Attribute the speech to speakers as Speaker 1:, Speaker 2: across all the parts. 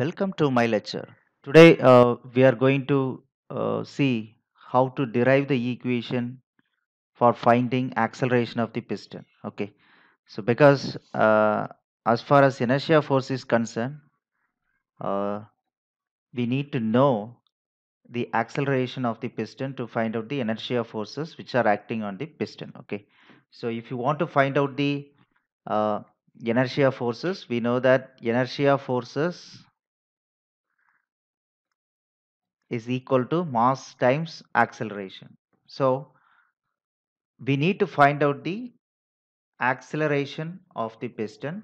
Speaker 1: Welcome to my lecture. Today uh, we are going to uh, see how to derive the equation for finding acceleration of the piston. Okay, so because uh, as far as inertia force is concerned, uh, we need to know the acceleration of the piston to find out the inertia forces which are acting on the piston. Okay, so if you want to find out the uh, inertia forces, we know that inertia forces is equal to mass times acceleration. So we need to find out the acceleration of the piston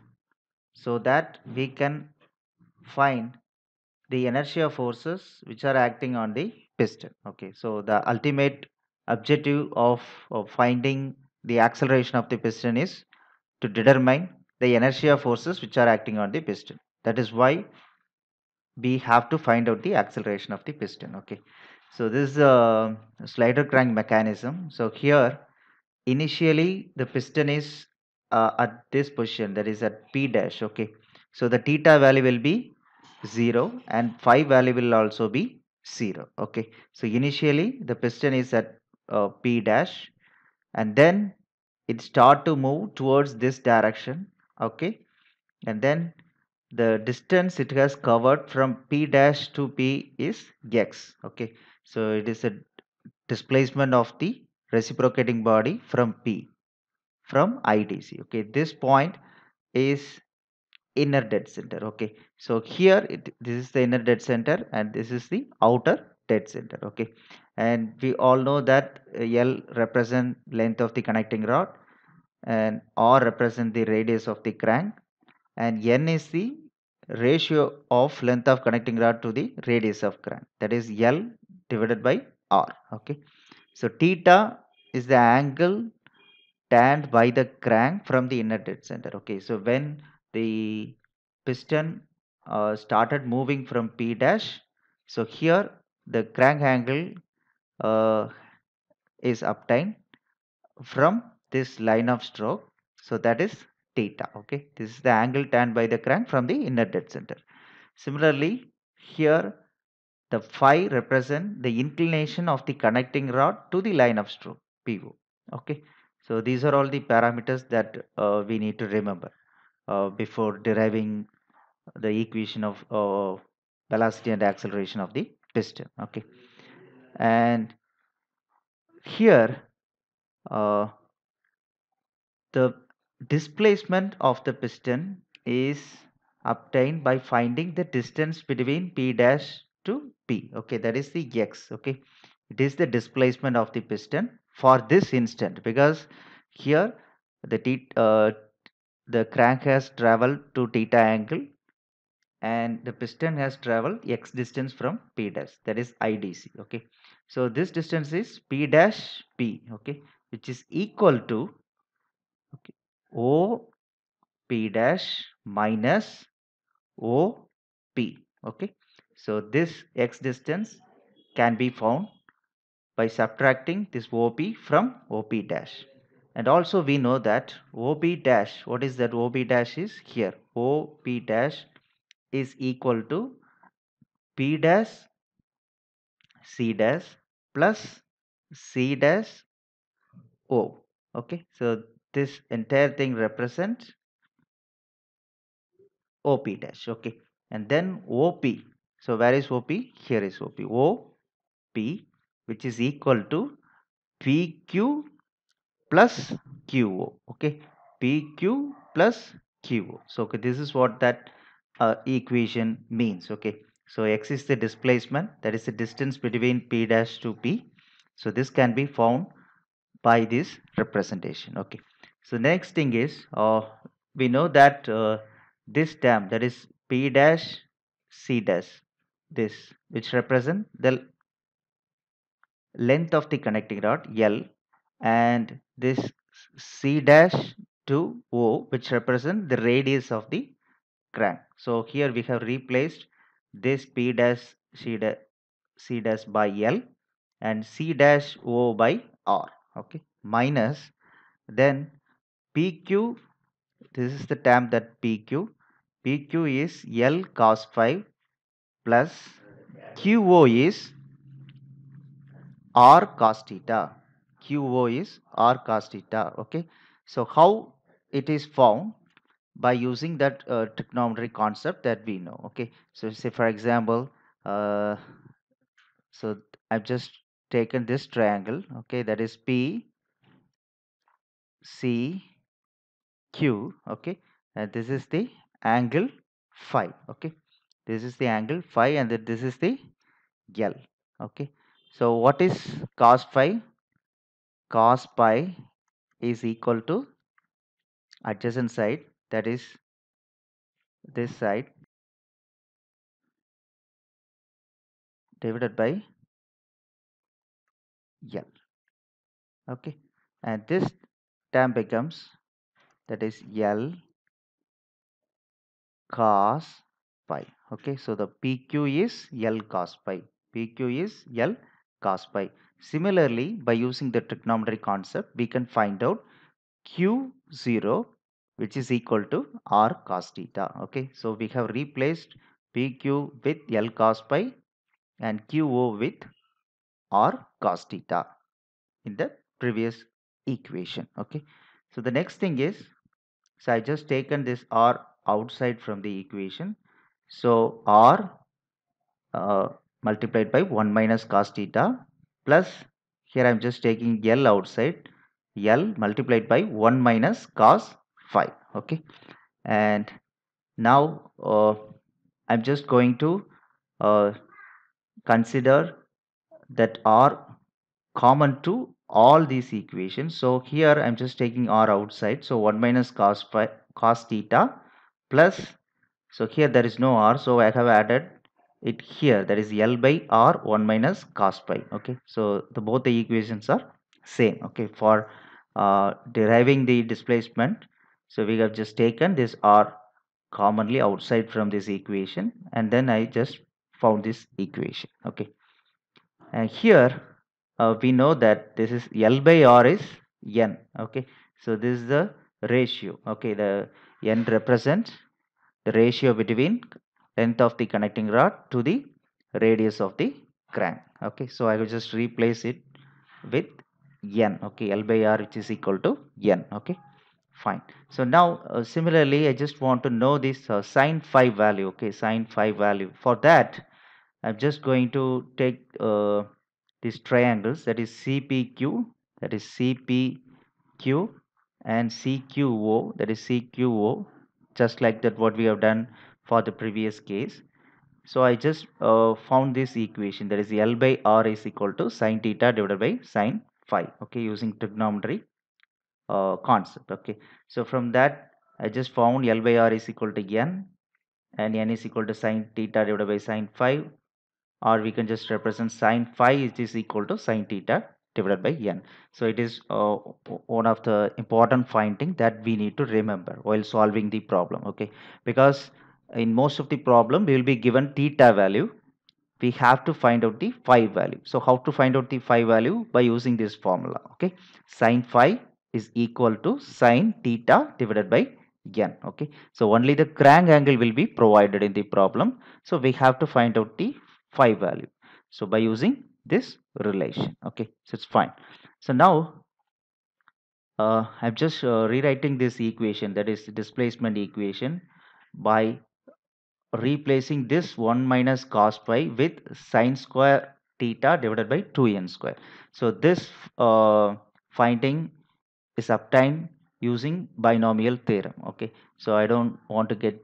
Speaker 1: so that we can find the inertia forces which are acting on the piston. Okay, so the ultimate objective of, of finding the acceleration of the piston is to determine the inertia forces which are acting on the piston. That is why we have to find out the acceleration of the piston okay? So this is a slider crank mechanism. So here initially the piston is uh, at this position that is at p dash okay? So the theta value will be 0 and phi value will also be 0 okay? So initially the piston is at uh, p dash and then it start to move towards this direction okay? And then the distance it has covered from p dash to p is x okay? So it is a displacement of the reciprocating body from p from idc okay? This point is inner dead center okay? So here it, this is the inner dead center and this is the outer dead center okay? And we all know that uh, l represent length of the connecting rod and r represent the radius of the crank and n is the ratio of length of connecting rod to the radius of crank that is L divided by R okay? So theta is the angle tanned by the crank from the inner dead center okay? So when the piston uh, started moving from P dash so here the crank angle uh, is obtained from this line of stroke. So that is theta okay? This is the angle tanned by the crank from the inner dead center. Similarly here the phi represent the inclination of the connecting rod to the line of stroke PO okay? So these are all the parameters that uh, we need to remember uh, before deriving the equation of uh, velocity and acceleration of the piston okay? And here uh, the displacement of the piston is obtained by finding the distance between p dash to p. Okay that is the x okay? It is the displacement of the piston for this instant because here the t uh, the crank has traveled to theta angle and the piston has traveled x distance from p dash that is idc okay? So this distance is p dash p okay? Which is equal to o p dash minus o p okay? So this x distance can be found by subtracting this op from op dash. And also we know that ob dash what is that ob dash is? Here op dash is equal to p dash c dash plus c dash o okay? So this entire thing represents op dash okay. And then op so where is op here is op op which is equal to pq plus qo okay. Pq plus qo so okay this is what that uh, equation means okay. So x is the displacement that is the distance between p dash to p. So this can be found by this representation okay so next thing is uh, we know that uh, this term that is p dash c dash this which represent the length of the connecting rod L and this C dash to O which represent the radius of the crank. So here we have replaced this P dash C dash, C dash by L and C dash O by R okay minus then PQ this is the term that PQ PQ is L cos phi plus QO is R cos theta. QO is R cos theta. Okay. So how it is found? By using that uh, trigonometry concept that we know. Okay. So say for example, uh, so I've just taken this triangle. Okay. That is P C Q. Okay. And this is the angle phi. Okay. This is the angle phi and then this is the L. Okay. So what is cos phi? Cos phi is equal to adjacent side that is this side divided by L. Okay. And this term becomes that is L cos phi. Okay. So the PQ is L cos phi. PQ is L cos phi. Similarly, by using the trigonometry concept, we can find out Q0 which is equal to R cos theta. Okay, so we have replaced PQ with L cos phi and QO with R cos theta in the previous equation. Okay, so the next thing is, so I just taken this R outside from the equation. So R uh, multiplied by 1 minus cos theta plus here I'm just taking L outside L multiplied by 1 minus cos phi okay and now uh, I'm just going to uh, consider that R common to all these equations. So here I'm just taking R outside. So 1 minus cos phi cos theta plus so here there is no R. So I have added it here. That is L by R 1 minus cos phi. Okay. So the both the equations are same. Okay. For uh, deriving the displacement. So we have just taken this R commonly outside from this equation. And then I just found this equation. Okay. And here uh, we know that this is L by R is N okay? So this is the ratio okay? The N represents the ratio between length of the connecting rod to the radius of the crank okay? So I will just replace it with n okay? L by R which is equal to n okay? Fine. So now uh, similarly I just want to know this uh, sine phi value okay? Sine phi value. For that I'm just going to take uh, these triangles that is CPQ that is CPQ and CQO that is CQO just like that what we have done for the previous case. So I just uh, found this equation that is L by R is equal to sine theta divided by sine phi okay using trigonometry uh, concept okay. So from that I just found L by R is equal to N and N is equal to sine theta divided by sine phi or we can just represent sine phi is this equal to sine theta divided by n. So it is uh, one of the important finding that we need to remember while solving the problem okay? Because in most of the problem we will be given theta value. We have to find out the phi value. So how to find out the phi value? By using this formula okay? Sine phi is equal to sine theta divided by n okay? So only the crank angle will be provided in the problem. So we have to find out the phi value. So by using this relation okay so it's fine. So now uh, i'm just uh, rewriting this equation that is displacement equation by replacing this 1 minus cos phi with sine square theta divided by 2n square. So this uh, finding is obtained using binomial theorem okay? So i don't want to get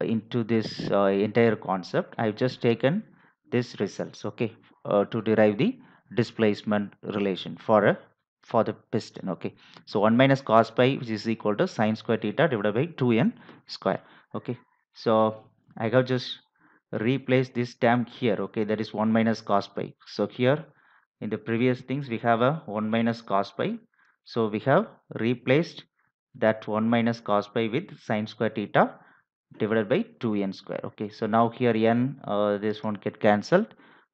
Speaker 1: into this uh, entire concept. I've just taken this results okay uh, to derive the displacement relation for a for the piston okay. So 1 minus cos phi which is equal to sine square theta divided by 2n square okay. So i have just replaced this term here okay that is 1 minus cos phi. So here in the previous things we have a 1 minus cos phi. So we have replaced that 1 minus cos phi with sine square theta divided by 2n square. Okay so now here n uh, this one get cancelled.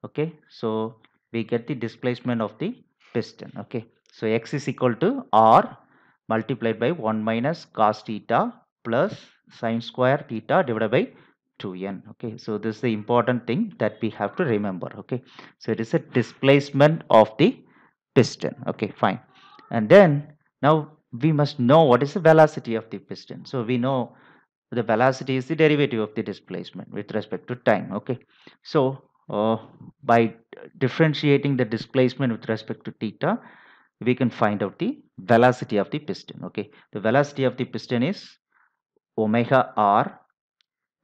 Speaker 1: Okay so we get the displacement of the piston. Okay so x is equal to r multiplied by 1 minus cos theta plus sine square theta divided by 2n okay so this is the important thing that we have to remember. Okay so it is a displacement of the piston. Okay fine. And then now we must know what is the velocity of the piston. So we know the velocity is the derivative of the displacement with respect to time okay? So uh, by differentiating the displacement with respect to theta we can find out the velocity of the piston okay? The velocity of the piston is omega r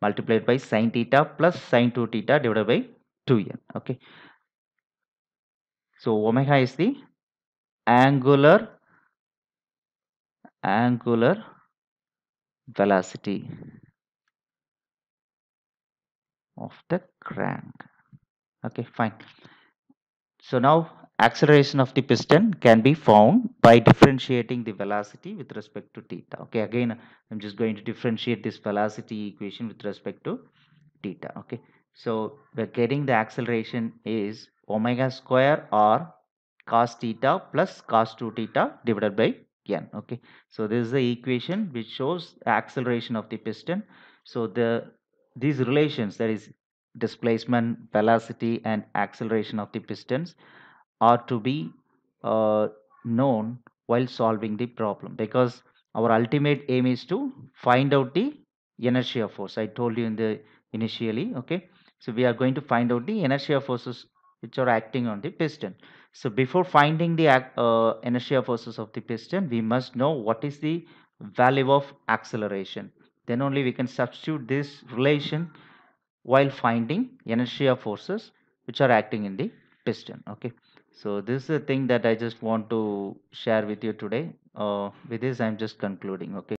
Speaker 1: multiplied by sine theta plus sine 2 theta divided by 2n okay? So omega is the angular angular velocity of the crank. Okay fine. So now acceleration of the piston can be found by differentiating the velocity with respect to theta. Okay again i'm just going to differentiate this velocity equation with respect to theta. Okay so we're getting the acceleration is omega square r cos theta plus cos 2 theta divided by n okay? So this is the equation which shows acceleration of the piston. So the these relations that is displacement velocity and acceleration of the pistons are to be uh, known while solving the problem because our ultimate aim is to find out the inertia force. I told you in the initially okay? So we are going to find out the inertia of forces which are acting on the piston. So before finding the uh, inertia forces of the piston we must know what is the value of acceleration. Then only we can substitute this relation while finding inertia forces which are acting in the piston okay? So this is the thing that i just want to share with you today. Uh, with this i'm just concluding okay